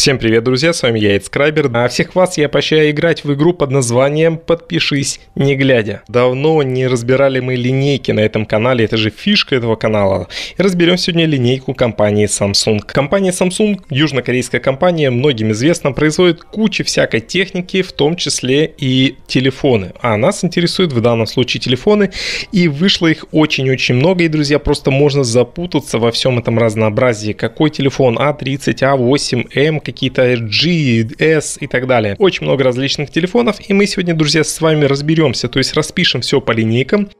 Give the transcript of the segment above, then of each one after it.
Всем привет, друзья, с вами я, Эдскрайбер. А всех вас я поощряю играть в игру под названием «Подпишись, не глядя». Давно не разбирали мы линейки на этом канале, это же фишка этого канала. И разберем сегодня линейку компании Samsung. Компания Samsung, южнокорейская компания, многим известна, производит кучу всякой техники, в том числе и телефоны. А нас интересуют в данном случае телефоны, и вышло их очень-очень много, и, друзья, просто можно запутаться во всем этом разнообразии. Какой телефон А30, А8, М, какие-то G, S и так далее. Очень много различных телефонов, и мы сегодня, друзья, с вами разберемся, то есть распишем все по линейкам,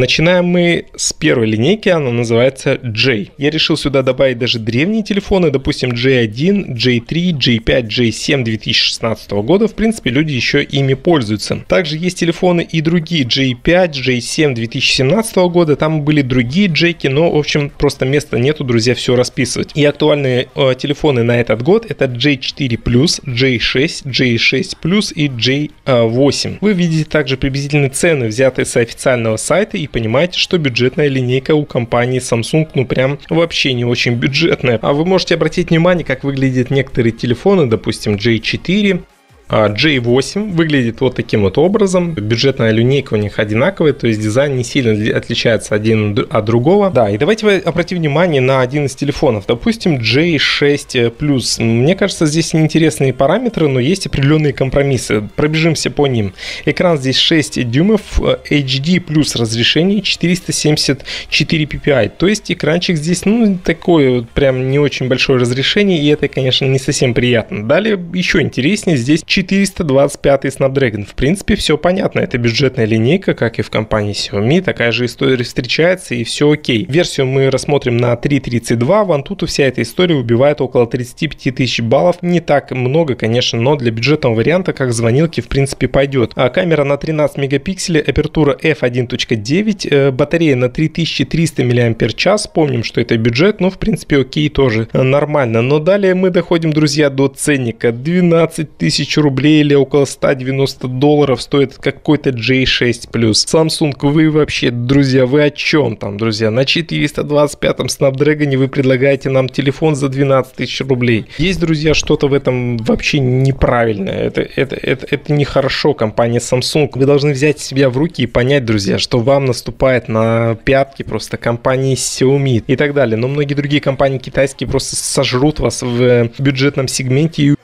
Начинаем мы с первой линейки, она называется J. Я решил сюда добавить даже древние телефоны, допустим J1, J3, J5, J7 2016 года. В принципе, люди еще ими пользуются. Также есть телефоны и другие J5, J7 2017 года. Там были другие J, но, в общем, просто места нету, друзья, все расписывать. И актуальные э, телефоны на этот год это J4+, J6, J6+, и J8. Вы видите также приблизительные цены, взятые с официального сайта и понимаете, что бюджетная линейка у компании Samsung ну прям вообще не очень бюджетная. А вы можете обратить внимание, как выглядят некоторые телефоны, допустим J4, а J8 выглядит вот таким вот образом. Бюджетная линейка у них одинаковая, то есть дизайн не сильно отличается один от другого. Да, и давайте обратим внимание на один из телефонов. Допустим, J6 Plus. Мне кажется, здесь неинтересные параметры, но есть определенные компромиссы. Пробежимся по ним. Экран здесь 6 дюймов, HD плюс разрешение 474 ppi. То есть экранчик здесь, ну, такое прям не очень большое разрешение, и это, конечно, не совсем приятно. Далее еще интереснее, здесь 425 Snapdragon. В принципе, все понятно. Это бюджетная линейка, как и в компании Xiaomi. Такая же история встречается и все окей. Версию мы рассмотрим на 3.32. В Antutu вся эта история убивает около 35 тысяч баллов. Не так много, конечно, но для бюджетного варианта, как звонилки, в принципе, пойдет. А камера на 13 мегапикселей, апертура f1.9, э, батарея на 3300 мАч. Помним, что это бюджет, но в принципе окей тоже нормально. Но далее мы доходим, друзья, до ценника 12 тысяч рублей рублей или около 190 долларов стоит какой-то J6 Plus. Samsung, вы вообще, друзья, вы о чем там, друзья? На 425-м Snapdragon вы предлагаете нам телефон за 12 тысяч рублей. Есть, друзья, что-то в этом вообще неправильное. Это, это, это, это нехорошо, компания Samsung. Вы должны взять себя в руки и понять, друзья, что вам наступает на пятки просто компании Xiaomi и так далее. Но многие другие компании китайские просто сожрут вас в бюджетном сегменте и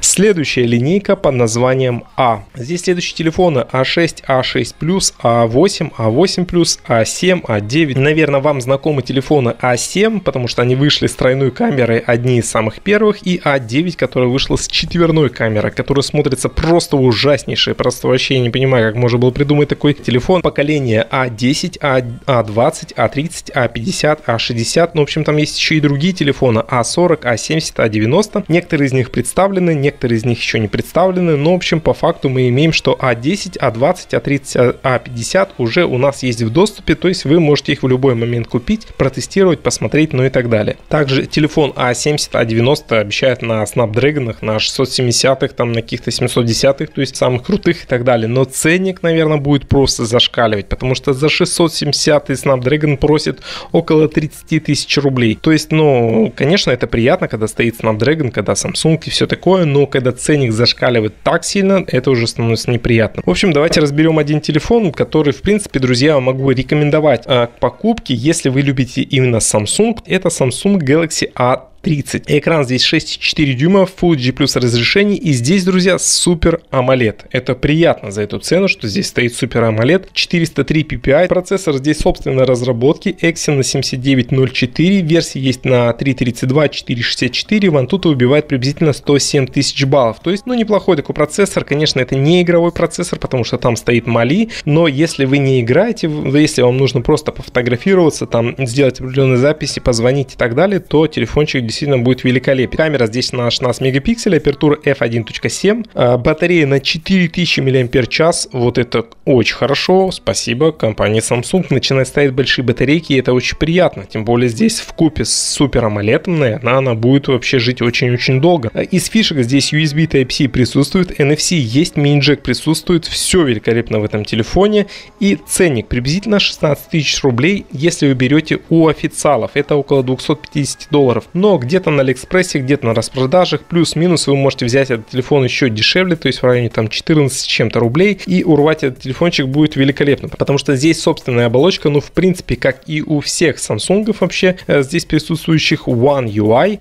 Следующая линейка под названием А. Здесь следующие телефоны А6, А6+, А8, А8+, А7, А9. Наверное, вам знакомы телефоны А7, потому что они вышли с тройной камерой, одни из самых первых, и А9, которая вышла с четверной камерой, которая смотрится просто ужаснейшая. Просто вообще не понимаю, как можно было придумать такой телефон. Поколение А10, А, А20, А30, А50, А60. Ну, в общем, там есть еще и другие телефоны А40, А70, А90. Некоторые из них представлены, некоторые из них еще не представлены, но в общем по факту мы имеем, что А10, А20, А30, А50 уже у нас есть в доступе, то есть вы можете их в любой момент купить, протестировать, посмотреть, ну и так далее. Также телефон А70, А90 обещают на Snapdragon, на 670-х, там на каких-то 710-х, то есть самых крутых и так далее, но ценник, наверное, будет просто зашкаливать, потому что за 670 Snapdragon просит около 30 тысяч рублей. То есть, ну, конечно, это приятно, когда стоит Snapdragon, когда Samsung и все такое, но когда ценник зашкаливает так сильно, это уже становится неприятно. В общем, давайте разберем один телефон, который, в принципе, друзья, могу рекомендовать а, к покупке, если вы любите именно Samsung. Это Samsung Galaxy A 30. Экран здесь 6,4 дюйма, Full HD плюс разрешение. И здесь, друзья, Супер AMOLED. Это приятно за эту цену, что здесь стоит Супер AMOLED. 403 ppi. Процессор здесь собственной разработки. Exynos 7904. Версии есть на 332, 464. Вантута убивает приблизительно 107 тысяч баллов. То есть, ну, неплохой такой процессор. Конечно, это не игровой процессор, потому что там стоит Мали. Но если вы не играете, если вам нужно просто пофотографироваться, там, сделать определенные записи, позвонить и так далее, то телефончик действительно будет великолепен. Камера здесь на 16 мегапикселей, апертура f1.7, а, батарея на 4000 мАч, вот это очень хорошо, спасибо компании Samsung, начинает ставить большие батарейки, и это очень приятно, тем более здесь в купе с Super AMOLED, наверное, она будет вообще жить очень-очень долго. А, из фишек здесь USB Type-C присутствует, NFC есть, мини-джек присутствует, все великолепно в этом телефоне, и ценник приблизительно 16 тысяч рублей, если вы берете у официалов, это около 250 долларов, но где-то на Алиэкспрессе, где-то на распродажах, плюс-минус вы можете взять этот телефон еще дешевле, то есть в районе там 14 с чем-то рублей, и урвать этот телефончик будет великолепно, потому что здесь собственная оболочка, ну в принципе, как и у всех Samsung вообще, э, здесь присутствующих One UI,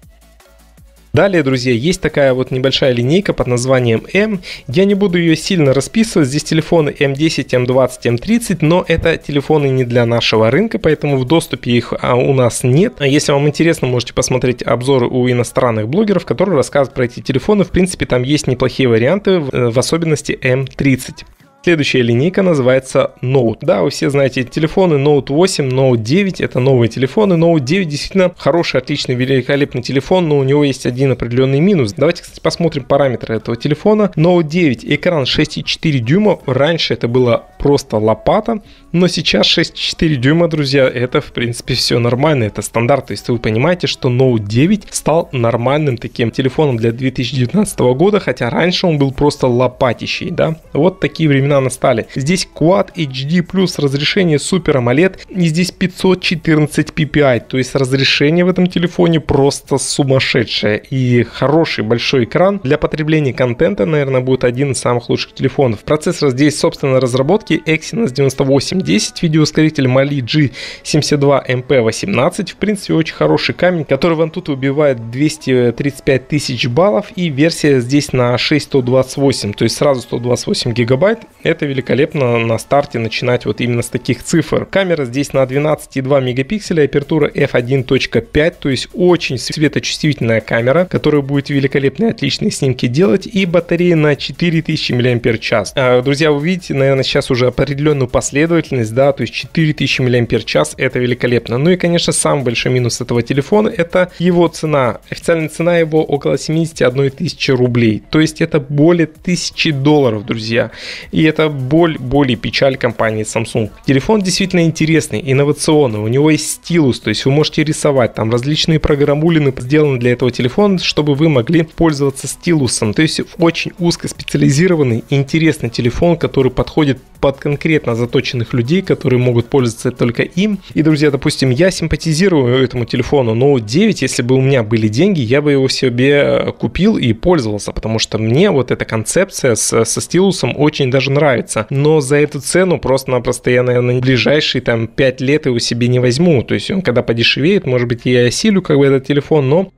Далее, друзья, есть такая вот небольшая линейка под названием M. Я не буду ее сильно расписывать. Здесь телефоны M10, M20, M30, но это телефоны не для нашего рынка, поэтому в доступе их а, у нас нет. А если вам интересно, можете посмотреть обзоры у иностранных блогеров, которые рассказывают про эти телефоны. В принципе, там есть неплохие варианты, в особенности M30. Следующая линейка называется Note. Да, вы все знаете телефоны Note 8, Note 9, это новые телефоны. Note 9 действительно хороший, отличный, великолепный телефон, но у него есть один определенный минус. Давайте, кстати, посмотрим параметры этого телефона. Note 9, экран 6,4 дюйма. Раньше это было просто лопата, но сейчас 6,4 дюйма, друзья, это в принципе все нормально, это стандарт. То есть вы понимаете, что Note 9 стал нормальным таким телефоном для 2019 года, хотя раньше он был просто лопатищей, да. Вот такие времена времена настали. Здесь Quad HD разрешение Super AMOLED и здесь 514 ppi, то есть разрешение в этом телефоне просто сумасшедшее. И хороший большой экран. Для потребления контента, наверное, будет один из самых лучших телефонов. Процессор здесь собственно разработки Exynos 9810, видеоускоритель Mali G72MP18, в принципе очень хороший камень, который в Antutu убивает 235 тысяч баллов. И версия здесь на 6128, то есть сразу 128 гигабайт это великолепно на старте начинать вот именно с таких цифр. Камера здесь на 12,2 мегапикселя, апертура f1.5, то есть очень светочувствительная камера, которая будет великолепные отличные снимки делать и батарея на 4000 мАч. А, друзья, вы видите, наверное, сейчас уже определенную последовательность, да, то есть 4000 мАч это великолепно. Ну и, конечно, самый большой минус этого телефона это его цена. Официальная цена его около 71 тысячи рублей, то есть это более 1000 долларов, друзья. И это боль, боль и печаль компании Samsung. Телефон действительно интересный, инновационный, у него есть стилус, то есть вы можете рисовать, там различные программулины сделаны для этого телефона, чтобы вы могли пользоваться стилусом. То есть очень узкоспециализированный, интересный телефон, который подходит под конкретно заточенных людей, которые могут пользоваться только им. И, друзья, допустим, я симпатизирую этому телефону Note 9, если бы у меня были деньги, я бы его себе купил и пользовался, потому что мне вот эта концепция с, со стилусом очень даже нравится. Но за эту цену просто-напросто я, наверное, ближайшие там 5 лет его себе не возьму. То есть он когда подешевеет, может быть, я осилю как бы этот телефон, но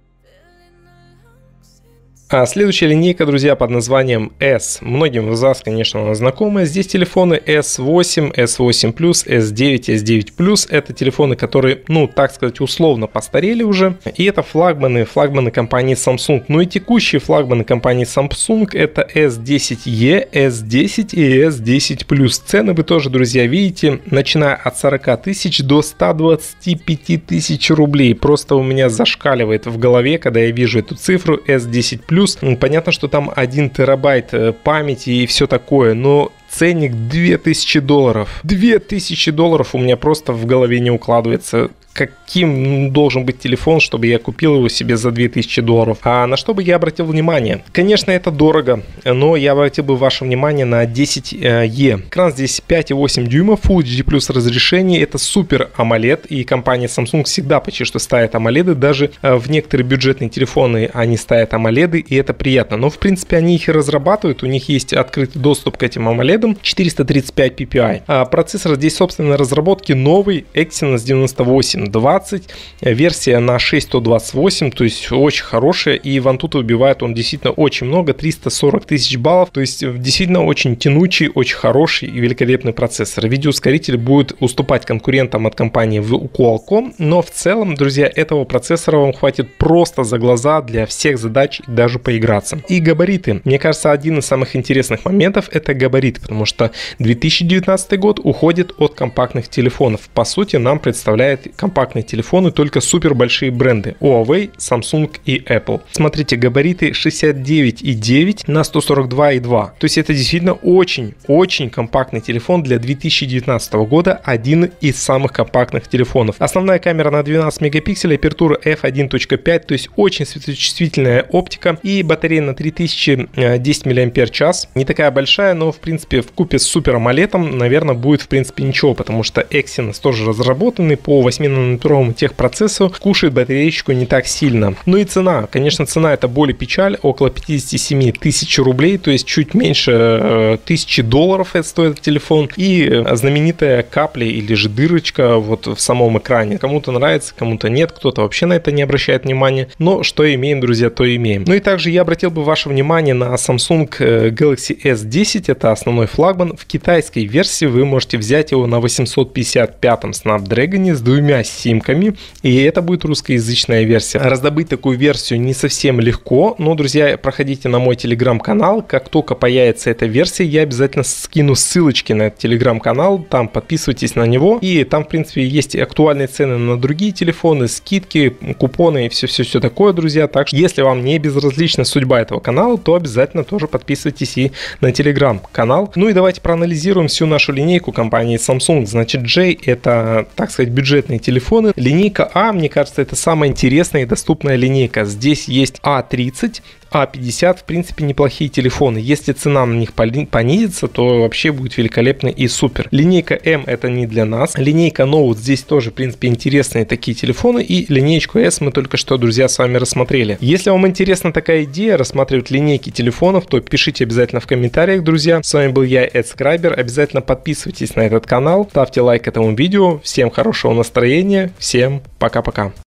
а следующая линейка, друзья, под названием S. Многим из вас, конечно, она знакома. Здесь телефоны S8, S8+, S9, S9+. Это телефоны, которые, ну, так сказать, условно постарели уже. И это флагманы, флагманы компании Samsung. Ну и текущие флагманы компании Samsung это S10e, S10 и S10+. Цены вы тоже, друзья, видите, начиная от 40 тысяч до 125 тысяч рублей. Просто у меня зашкаливает в голове, когда я вижу эту цифру S10+, плюс. Понятно, что там 1 терабайт э, памяти и все такое, но ценник 2000 долларов. 2000 долларов у меня просто в голове не укладывается каким должен быть телефон, чтобы я купил его себе за 2000 долларов. А на что бы я обратил внимание? Конечно, это дорого, но я обратил бы ваше внимание на 10E. Экран здесь 5,8 дюйма, Full HD разрешение, это супер AMOLED, и компания Samsung всегда почти что ставит AMOLED, даже э, в некоторые бюджетные телефоны они ставят AMOLED, и это приятно. Но в принципе они их и разрабатывают, у них есть открытый доступ к этим AMOLED, 435 ppi. А процессор здесь собственно разработки новый Exynos 98 20, версия на 6128, то есть очень хорошая, и в Antutu убивает он действительно очень много, 340 тысяч баллов, то есть действительно очень тянучий, очень хороший и великолепный процессор. Видеоускоритель будет уступать конкурентам от компании Qualcomm, но в целом, друзья, этого процессора вам хватит просто за глаза для всех задач и даже поиграться. И габариты. Мне кажется, один из самых интересных моментов это габарит, потому что 2019 год уходит от компактных телефонов. По сути, нам представляет компания компактные телефоны, только супер большие бренды Huawei, Samsung и Apple. Смотрите, габариты 69,9 на 142,2. То есть это действительно очень-очень компактный телефон для 2019 года, один из самых компактных телефонов. Основная камера на 12 мегапикселей, апертура f1.5, то есть очень светочувствительная оптика и батарея на 3010 мАч. Не такая большая, но в принципе в купе с супер AMOLED, наверное, будет в принципе ничего, потому что Exynos тоже разработанный по 8-нанометровому техпроцессору, кушает батареечку не так сильно. Ну и цена, конечно, цена это более печаль, около 57 тысяч рублей, то есть чуть меньше э, тысячи долларов это стоит телефон. И э, знаменитая капля или же дырочка вот в самом экране. Кому-то нравится, кому-то нет, кто-то вообще на это не обращает внимания. Но что имеем, друзья, то имеем. Ну и также я обратил бы ваше внимание на Samsung э, Galaxy S10, это основной флагман. В китайской версии вы можете взять его на 855 Snapdragon с двумя симками, и это будет русскоязычная версия. Раздобыть такую версию не совсем легко, но, друзья, проходите на мой телеграм-канал, как только появится эта версия, я обязательно скину ссылочки на этот телеграм-канал, там подписывайтесь на него, и там, в принципе, есть актуальные цены на другие телефоны, скидки, купоны и все-все-все такое, друзья, так что если вам не безразлична судьба этого канала, то обязательно тоже подписывайтесь и на телеграм-канал. Ну и давайте проанализируем всю нашу линейку компании Samsung. Значит, J это, так сказать, бюджетные телефоны. Линейка А, мне кажется, это самая интересная и доступная линейка. Здесь есть А30, а50, в принципе, неплохие телефоны. Если цена на них понизится, то вообще будет великолепно и супер. Линейка M это не для нас. Линейка Note здесь тоже, в принципе, интересные такие телефоны. И линейку S мы только что, друзья, с вами рассмотрели. Если вам интересна такая идея рассматривать линейки телефонов, то пишите обязательно в комментариях, друзья. С вами был я, Эд Скрайбер. Обязательно подписывайтесь на этот канал, ставьте лайк этому видео. Всем хорошего настроения, всем пока-пока.